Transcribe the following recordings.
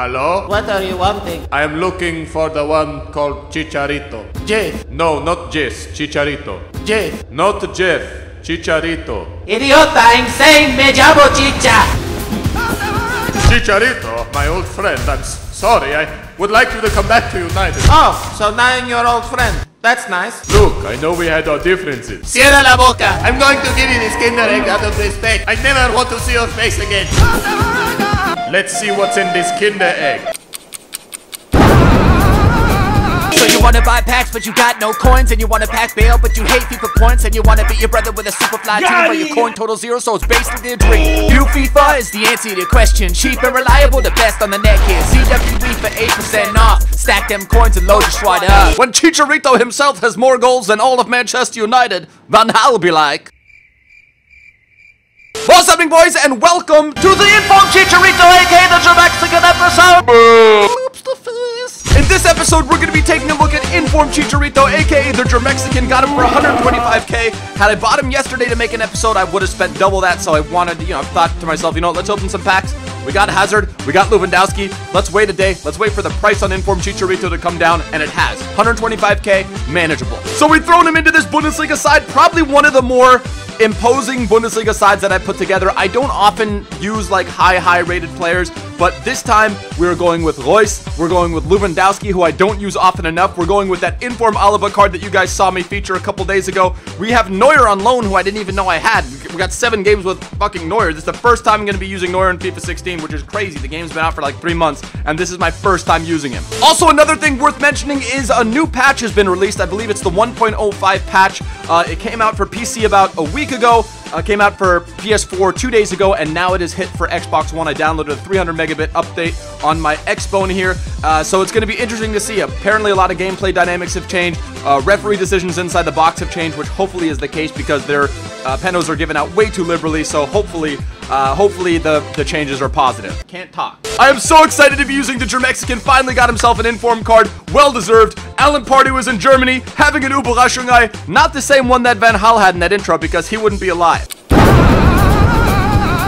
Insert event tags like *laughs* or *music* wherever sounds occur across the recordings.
Hello? What are you wanting? I am looking for the one called Chicharito. Jeff. No, not Jess, Chicharito. Jeff. Not Jeff, Chicharito. Idiota, I'm saying me llamo Chicha. Chicharito, my old friend, I'm sorry. I would like you to come back to United. Oh, so now I'm your old friend. That's nice. Look, I know we had our differences. Cierra la boca. I'm going to give you this Kinder Egg out of respect. I never want to see your face again. Let's see what's in this Kinder Egg. So you wanna buy packs, but you got no coins, and you wanna pack bail, but you hate FIFA points, and you wanna beat your brother with a super fly team, but your coin total zero, so it's basically a dream. UFIFA is the answer to your question. Cheap and reliable, the best on the net here. ZWE for 8% off. Stack them coins and load your swat up. When Chicharito himself has more goals than all of Manchester United, Van Gaal will be like. What's happening, boys, and welcome to the Inform Chicharito, aka the Mexican episode. Oops, the face. In this episode, we're gonna be taking a look at Inform Chicharito, aka the Mexican. Got him for 125k. Had I bought him yesterday to make an episode, I would have spent double that. So I wanted, you know, I thought to myself, you know, let's open some packs. We got Hazard, we got Lewandowski. Let's wait a day. Let's wait for the price on Inform Chicharito to come down, and it has 125k, manageable. So we've thrown him into this Bundesliga side, probably one of the more imposing Bundesliga sides that I put together. I don't often use like high, high rated players, but this time we're going with Reus, we're going with Lewandowski, who I don't use often enough. We're going with that Inform Alaba card that you guys saw me feature a couple days ago. We have Neuer on loan, who I didn't even know I had. We got seven games with fucking Neuer. This is the first time I'm going to be using Neuer in FIFA 16, which is crazy. The game's been out for like three months, and this is my first time using him. Also, another thing worth mentioning is a new patch has been released. I believe it's the 1.05 patch. Uh, it came out for PC about a week ago. Uh, came out for PS4 two days ago, and now it is hit for Xbox One. I downloaded a 300 megabit update on my Xbone here, uh, so it's going to be interesting to see. Apparently, a lot of gameplay dynamics have changed. Uh, referee decisions inside the box have changed, which hopefully is the case because their uh, penos are given out way too liberally. So hopefully, uh, hopefully the the changes are positive. Can't talk. I am so excited to be using the Germexican. Finally got himself an informed card, well deserved. Alan Pardew was in Germany having an Überraschung, not the same one that Van Gaal had in that intro because he wouldn't be alive.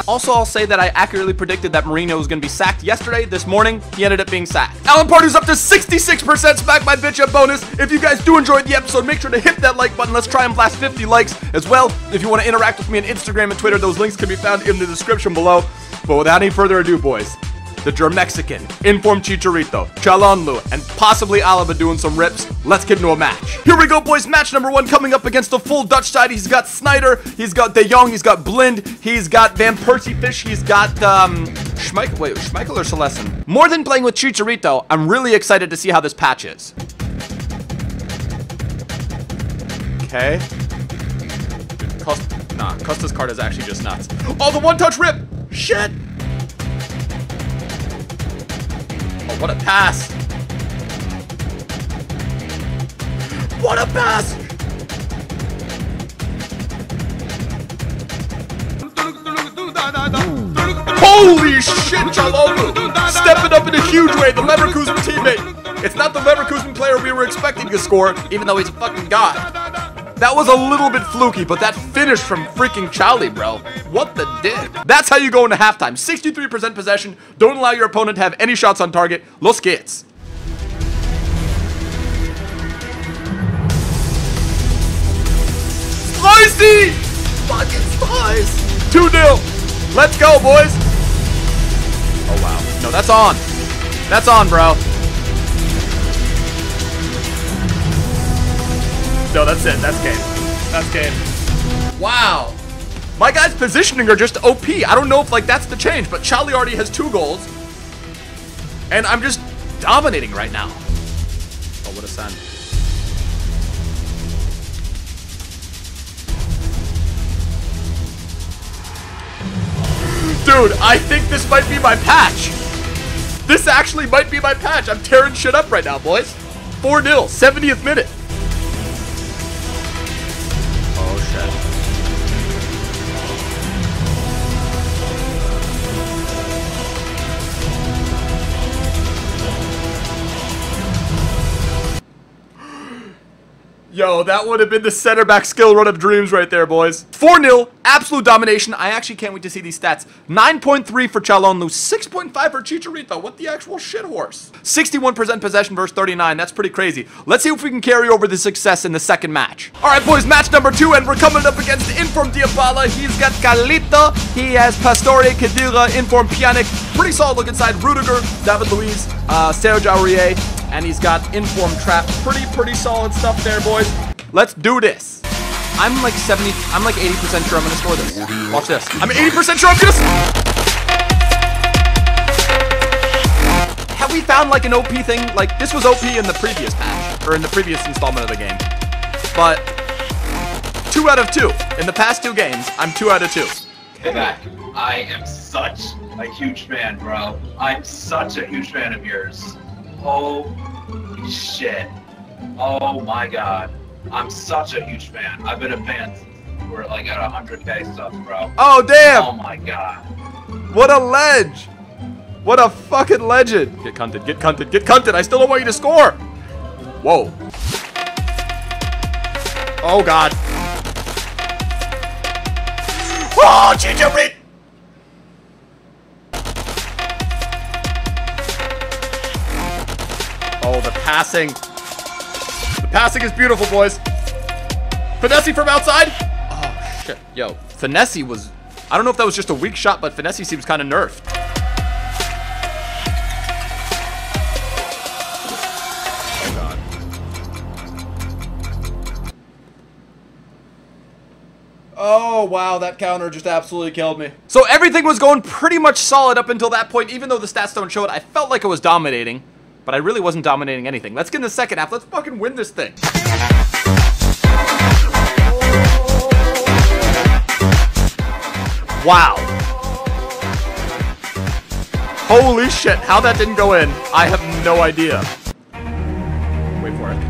Also, I'll say that I accurately predicted that Mourinho was going to be sacked yesterday. This morning, he ended up being sacked. Alan Pardew's up to 66% smack my bitch up bonus. If you guys do enjoy the episode, make sure to hit that like button. Let's try and blast 50 likes as well. If you want to interact with me on Instagram and Twitter, those links can be found in the description below. But without any further ado, boys, the Germexican, Inform Chicharito, Calhanoglu, and possibly Alaba doing some rips. Let's get into a match. Here we go, boys. Match number one coming up against the full Dutch side. He's got Sneijder, he's got De Jong, he's got Blind, he's got Van Persie Fish, he's got um Schmeichel. Wait, Schmeichel or Cillessen? More than playing with Chicharito, I'm really excited to see how this patch is. Okay. Cost, nah, Costa's card is actually just nuts. Oh, the one-touch rip! Shit! What a pass! What a pass! Holy shit, Calhanoglu! Stepping up in a huge way, the Leverkusen teammate. It's not the Leverkusen player we were expecting to score, even though he's a fucking god. That was a little bit fluky, but that finish from freaking Charlie, bro. What the dick? That's how you go into halftime. 63% possession. Don't allow your opponent to have any shots on target. Los geht's. Spicy! Fucking spice! 2-0. Let's go, boys. Oh, wow. No, that's on. That's on, bro. No, that's it. That's game. That's game. Wow. My guys' positioning are just OP. I don't know if like that's the change, but Charlie already has two goals. And I'm just dominating right now. Oh, what a send. Dude, I think this might be my patch. This actually might be my patch. I'm tearing shit up right now, boys. 4-0, 70th minute. Yo, that would have been the center back skill run of dreams right there, boys. 4-0, absolute domination. I actually can't wait to see these stats. 9.3 for Calhanoglu, 6.5 for Chicharito. What the actual shit horse? 61% possession versus 39. That's pretty crazy. Let's see if we can carry over the success in the second match. All right, boys, match number two, and we're coming up against Inform Dybala. He's got Calito. He has Pastore, Khedira, Inform Pjanic. Pretty solid look inside. Rudiger, David Luiz, uh, Serge and he's got Inform Trapp. Pretty, pretty solid stuff there, boys. Let's do this. I'm like 70, I'm like 80% sure I'm gonna score this. Watch this. I'm 80% sure I'm gonna. Have we found like an OP thing? Like this was OP in the previous patch or in the previous installment of the game, but two out of two in the past two games. I'm two out of two. Hey, Mac, I am such a huge fan, bro. I'm such a huge fan of yours. Oh shit. Oh my god. I'm such a huge fan. I've been a fan since we're like at 100k stuff, bro. Oh damn! Oh my god. What a ledge! What a fucking legend! Get cunted, get cunted, get cunted! I still don't want you to score! Whoa. Oh god. Oh, Chicharito! Passing. The passing is beautiful, boys. Finesse from outside. Oh, shit. Yo, Finesse was... I don't know if that was just a weak shot, but Finesse seems kind of nerfed. Oh, God. Oh, wow, that counter just absolutely killed me. So everything was going pretty much solid up until that point. Even though the stats don't show it, I felt like I was dominating. But I really wasn't dominating anything. Let's get in the second half. Let's fucking win this thing. Wow. Holy shit, how that didn't go in, I have no idea. Wait for it. *gasps*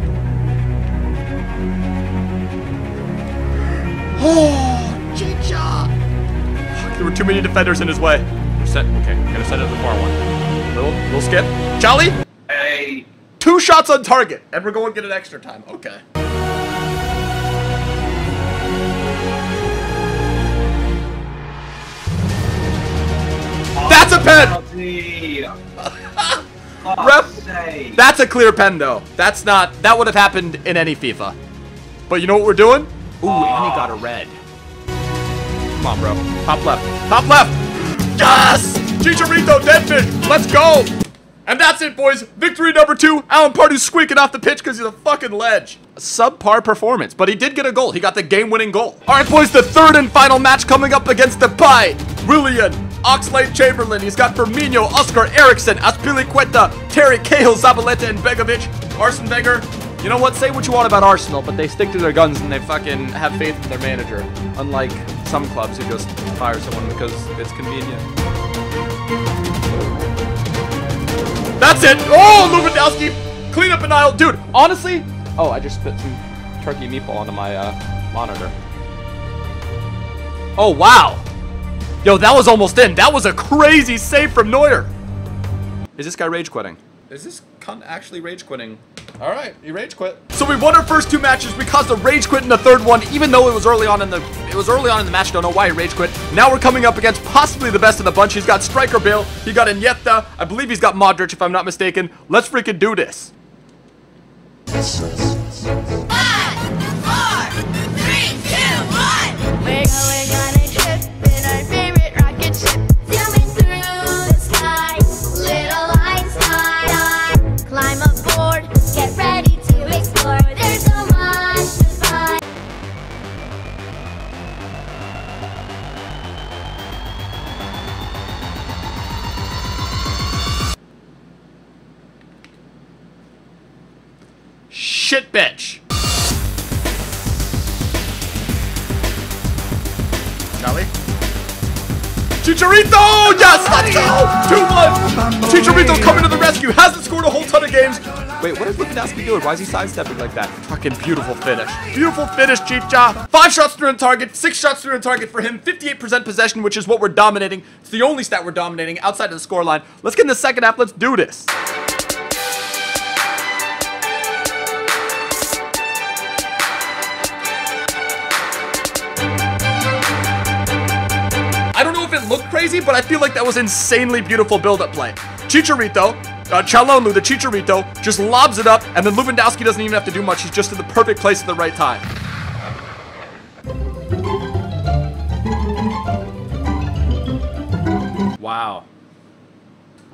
Oh, Chicha! There were too many defenders in his way. We're Set, okay, gonna set it to the far one. Little, little skip. Charlie? Two shots on target, and we're going to get an extra time. Okay. That's a pen! *laughs* Ref, that's a clear pen though. That's not, that would have happened in any FIFA. But you know what we're doing? Ooh, and he got a red. Come on, bro. Top left. Top left! Yes! Chicharito, dead fish! Let's go! And that's it, boys. Victory number two. Alan Pardew's squeaking off the pitch because he's a fucking ledge. Subpar performance, but he did get a goal. He got the game-winning goal. All right, boys, the third and final match coming up against the Pie. Willian, Oxlade Chamberlain. He's got Firmino, Oscar Eriksen, Azpilicueta, Terry Cahill, Zabaleta, and Begovic. Arsene Wenger. You know what? Say what you want about Arsenal, but they stick to their guns and they fucking have faith in their manager. Unlike some clubs who just fire someone because it's convenient. That's it. Oh, Lewandowski. Clean up an aisle. Dude, honestly. Oh, I just spit some turkey meatball onto my uh, monitor. Oh, wow. Yo, that was almost in. That was a crazy save from Neuer. Is this guy rage quitting? Is this cunt actually rage quitting? All right, he rage quit. So we won our first two matches. We caused a rage quit in the third one, even though it was early on in the it was early on in the match. Don't know why he rage quit. Now we're coming up against possibly the best of the bunch. He's got striker Bill. He got Iniesta. I believe he's got Modric, if I'm not mistaken. Let's freaking do this. Shit, bitch. Charlie? Chicharito! Yes, let's go! 2-1! Chicharito coming to the rescue. Hasn't scored a whole ton of games. Wait, what is Lewandowski doing? Why is he sidestepping like that? Fucking beautiful finish. Beautiful finish, Chicha. Five shots through on target, six shots through on target for him. 58% possession, which is what we're dominating. It's the only stat we're dominating outside of the scoreline. Let's get in the second half. Let's do this. Crazy, but I feel like that was insanely beautiful build-up play. Chicharito, uh, Calhanoglu, the Chicharito, just lobs it up, and then Lewandowski doesn't even have to do much. He's just in the perfect place at the right time. Wow.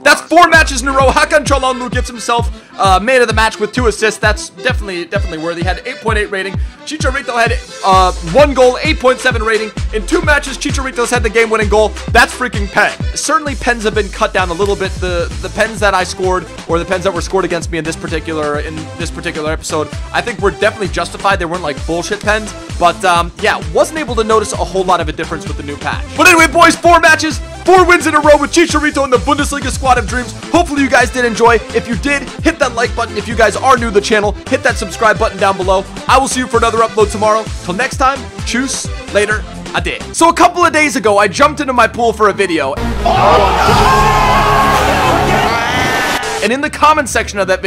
That's four matches in a row. Hakan Çalhanoğlu gets himself uh, man of the match with two assists. That's definitely definitely worthy. Had 8.8 rating. Chicharito had uh, one goal, 8.7 rating. In two matches, Chicharito's had the game-winning goal. That's freaking pen. Certainly, pens have been cut down a little bit. The the pens that I scored, or the pens that were scored against me in this particular in this particular episode, I think were definitely justified. They weren't like bullshit pens. But um, yeah, wasn't able to notice a whole lot of a difference with the new patch. But anyway, boys, four matches, four wins in a row with Chicharito in the Bundesliga squad of dreams. Hopefully you guys did enjoy. If you did, hit that like button. If you guys are new to the channel, hit that subscribe button down below. I will see you for another upload tomorrow. Till next time, choose later. Did. So a couple of days ago, I jumped into my pool for a video. And in the comment section of that video,